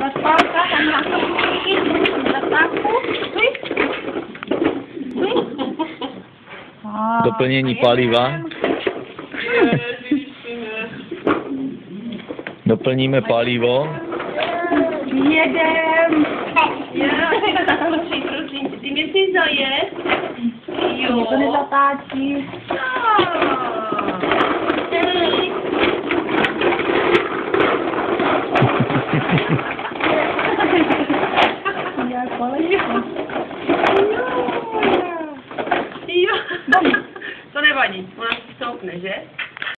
Rozpałka, tam na na ptaku. Stój. Stój. O, Dopełnieni paliwa. Dopełnimy paliwo. Jeden. Ja, proszę, proszę, ty mnie. Jo. Jeden za Jak kolečko. Jo. To nevadí, ona si stoupne, že?